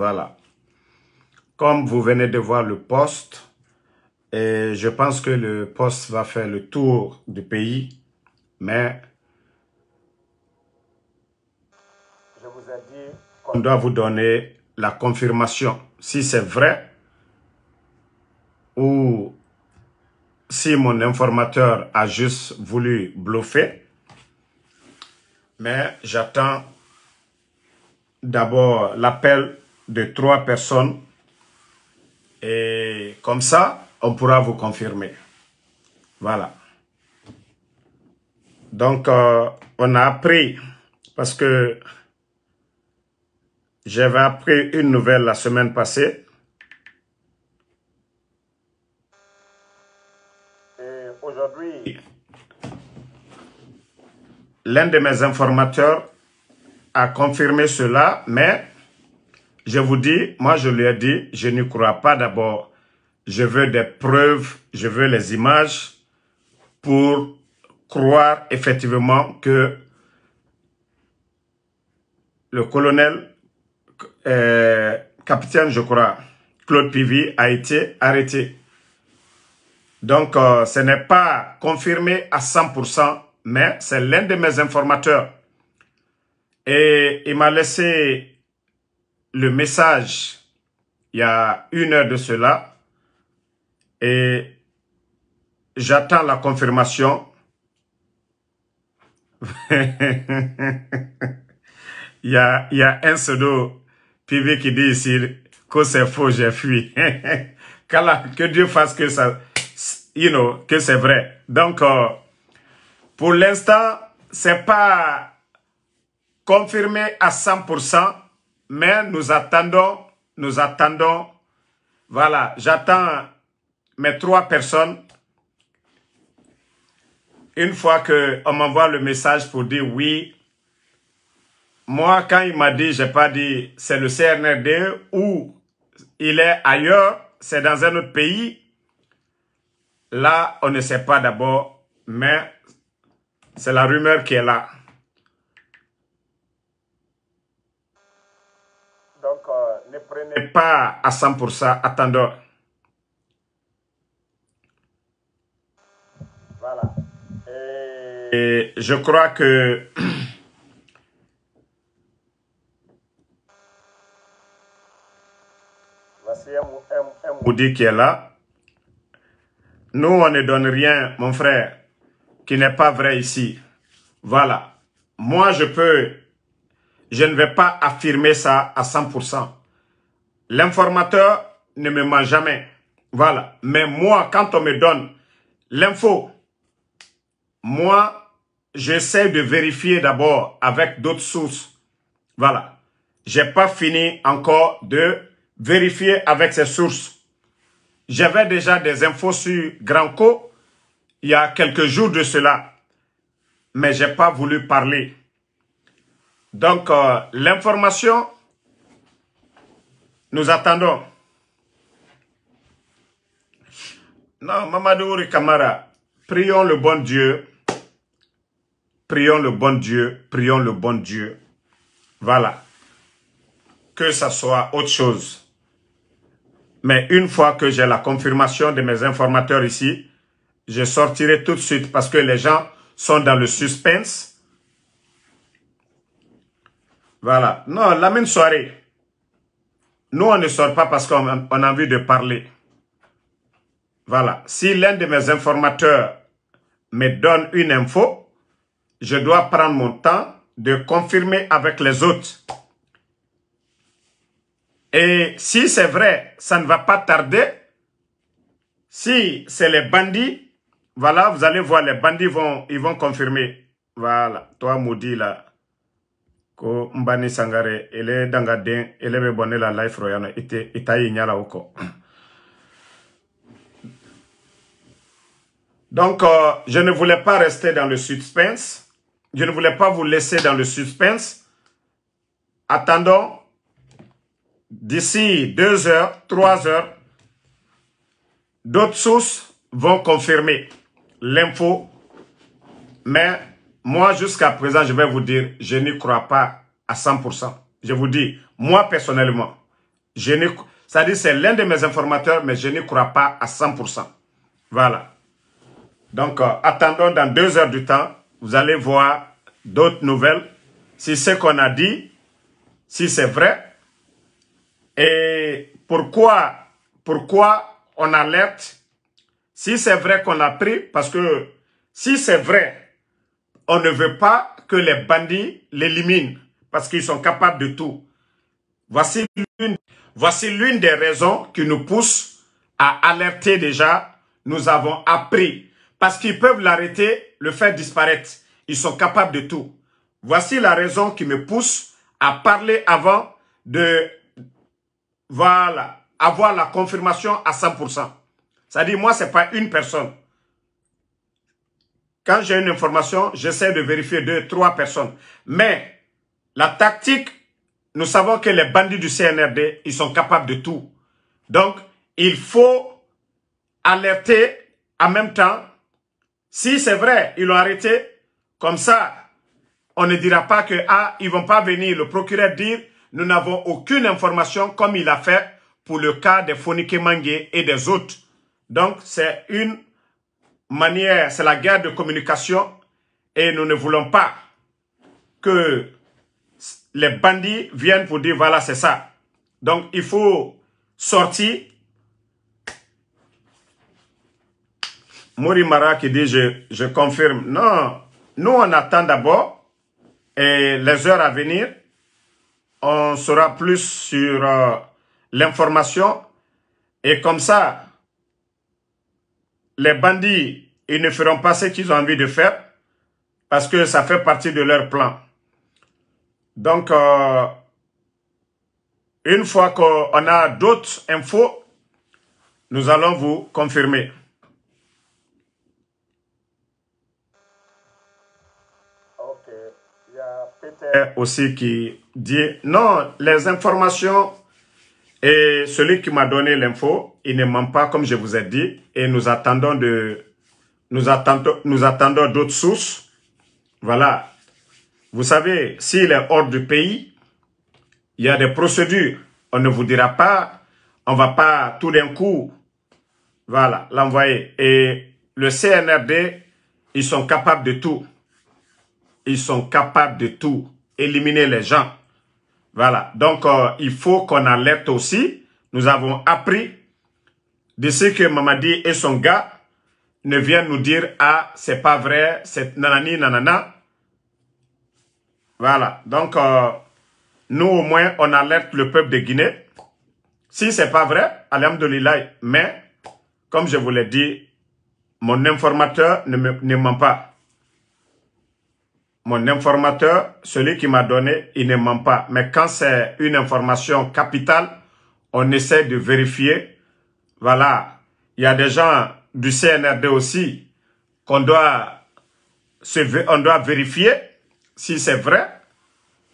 Voilà. Comme vous venez de voir le poste, et je pense que le poste va faire le tour du pays, mais je vous ai dit qu'on doit vous donner la confirmation. Si c'est vrai ou si mon informateur a juste voulu bluffer, mais j'attends d'abord l'appel de trois personnes et comme ça, on pourra vous confirmer. Voilà. Donc, euh, on a appris, parce que j'avais appris une nouvelle la semaine passée. Et aujourd'hui, l'un de mes informateurs a confirmé cela, mais je vous dis, moi je lui ai dit, je ne crois pas d'abord. Je veux des preuves, je veux les images pour croire effectivement que le colonel, euh, capitaine, je crois, Claude Pivy a été arrêté. Donc, euh, ce n'est pas confirmé à 100%, mais c'est l'un de mes informateurs. Et il m'a laissé le message il y a une heure de cela et j'attends la confirmation. il, y a, il y a un pseudo PV qui dit ici que c'est faux, j'ai fui. que Dieu fasse que ça, you know, que c'est vrai. Donc, euh, pour l'instant, c'est pas confirmé à 100%, mais nous attendons, nous attendons, voilà, j'attends mes trois personnes. Une fois qu'on m'envoie le message pour dire oui, moi, quand il m'a dit, j'ai pas dit c'est le CNRD ou il est ailleurs, c'est dans un autre pays. Là, on ne sait pas d'abord, mais c'est la rumeur qui est là. Pas à 100%, attendons. Voilà. Et je crois que voici un, un, qui est là. Nous, on ne donne rien, mon frère, qui n'est pas vrai ici. Voilà. Moi, je peux, je ne vais pas affirmer ça à 100%. L'informateur ne me ment jamais. Voilà. Mais moi, quand on me donne l'info, moi, j'essaie de vérifier d'abord avec d'autres sources. Voilà. J'ai pas fini encore de vérifier avec ces sources. J'avais déjà des infos sur Granco il y a quelques jours de cela. Mais j'ai pas voulu parler. Donc, euh, l'information nous attendons. Non, Mamadou Kamara, prions le bon Dieu. Prions le bon Dieu. Prions le bon Dieu. Voilà. Que ça soit autre chose. Mais une fois que j'ai la confirmation de mes informateurs ici, je sortirai tout de suite parce que les gens sont dans le suspense. Voilà. Non, la même soirée. Nous, on ne sort pas parce qu'on a envie de parler. Voilà. Si l'un de mes informateurs me donne une info, je dois prendre mon temps de confirmer avec les autres. Et si c'est vrai, ça ne va pas tarder. Si c'est les bandits, voilà, vous allez voir, les bandits vont, ils vont confirmer. Voilà, toi maudit là sangare la life donc euh, je ne voulais pas rester dans le suspense. Je ne voulais pas vous laisser dans le suspense. Attendons. D'ici deux heures trois heures d'autres sources vont confirmer l'info. Mais moi, jusqu'à présent, je vais vous dire, je n'y crois pas à 100%. Je vous dis, moi personnellement, Je ça dit c'est l'un de mes informateurs, mais je ne crois pas à 100%. Voilà. Donc, euh, attendons dans deux heures du temps. Vous allez voir d'autres nouvelles. Si ce qu'on a dit, si c'est vrai. Et pourquoi, pourquoi on alerte? Si c'est vrai qu'on a pris, parce que si c'est vrai, on ne veut pas que les bandits l'éliminent, parce qu'ils sont capables de tout. Voici l'une des raisons qui nous pousse à alerter déjà. Nous avons appris, parce qu'ils peuvent l'arrêter, le faire disparaître. Ils sont capables de tout. Voici la raison qui me pousse à parler avant de, voilà, avoir la confirmation à 100%. C'est-à-dire, moi, ce n'est pas une personne. Quand j'ai une information, j'essaie de vérifier deux, trois personnes. Mais la tactique, nous savons que les bandits du CNRD, ils sont capables de tout. Donc, il faut alerter en même temps. Si c'est vrai, ils l'ont arrêté, comme ça, on ne dira pas que, ah, ils vont pas venir, le procureur dire, nous n'avons aucune information comme il a fait pour le cas des Fonike Mangue et des autres. Donc, c'est une manière, c'est la guerre de communication et nous ne voulons pas que les bandits viennent pour dire voilà, c'est ça. Donc, il faut sortir. Mourimara qui dit je, je confirme. Non, nous on attend d'abord et les heures à venir, on sera plus sur euh, l'information et comme ça, les bandits, ils ne feront pas ce qu'ils ont envie de faire parce que ça fait partie de leur plan. Donc, euh, une fois qu'on a d'autres infos, nous allons vous confirmer. Ok, il y a Peter aussi qui dit, non, les informations et celui qui m'a donné l'info, il ne ment pas comme je vous ai dit. Et nous attendons de, nous attendons, nous attendons d'autres sources. Voilà. Vous savez, s'il est hors du pays, il y a des procédures. On ne vous dira pas, on va pas tout d'un coup, voilà, l'envoyer. Et le CNRD, ils sont capables de tout. Ils sont capables de tout. Éliminer les gens. Voilà. Donc, euh, il faut qu'on alerte aussi. Nous avons appris de ce que Mamadi et son gars ne viennent nous dire, ah, c'est pas vrai, c'est nanani, nanana. Voilà. Donc, euh, nous, au moins, on alerte le peuple de Guinée. Si c'est pas vrai, alhamdoulilah. Mais, comme je vous l'ai dit, mon informateur ne, me, ne ment pas mon informateur, celui qui m'a donné, il ne ment pas. Mais quand c'est une information capitale, on essaie de vérifier. Voilà, il y a des gens du CNRD aussi qu'on doit, on doit vérifier si c'est vrai.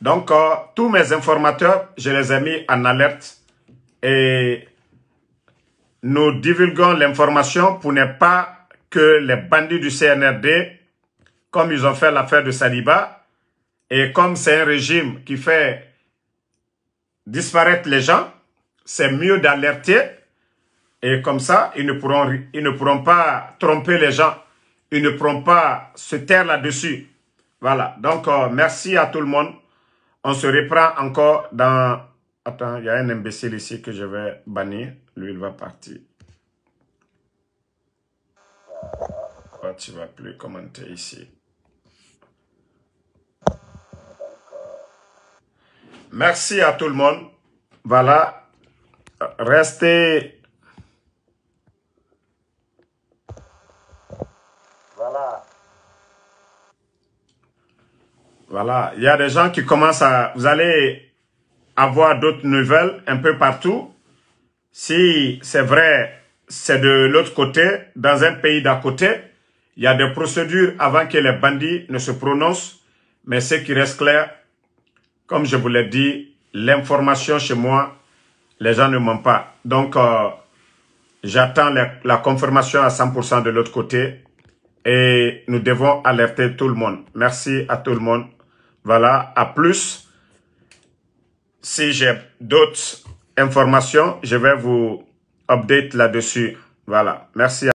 Donc, euh, tous mes informateurs, je les ai mis en alerte et nous divulguons l'information pour ne pas que les bandits du CNRD comme ils ont fait l'affaire de Saliba, et comme c'est un régime qui fait disparaître les gens, c'est mieux d'alerter, et comme ça, ils ne, pourront, ils ne pourront pas tromper les gens, ils ne pourront pas se taire là-dessus. Voilà, donc euh, merci à tout le monde. On se reprend encore dans... Attends, il y a un imbécile ici que je vais bannir. Lui, il va partir. Oh, tu vas plus commenter ici? Merci à tout le monde. Voilà. Restez... Voilà. Voilà. Il y a des gens qui commencent à... Vous allez avoir d'autres nouvelles un peu partout. Si c'est vrai, c'est de l'autre côté, dans un pays d'à côté, il y a des procédures avant que les bandits ne se prononcent. Mais ce qui reste clair, comme je vous l'ai dit, l'information chez moi, les gens ne mentent pas. Donc, euh, j'attends la, confirmation à 100% de l'autre côté et nous devons alerter tout le monde. Merci à tout le monde. Voilà, à plus. Si j'ai d'autres information, je vais vous update là-dessus. Voilà. Merci.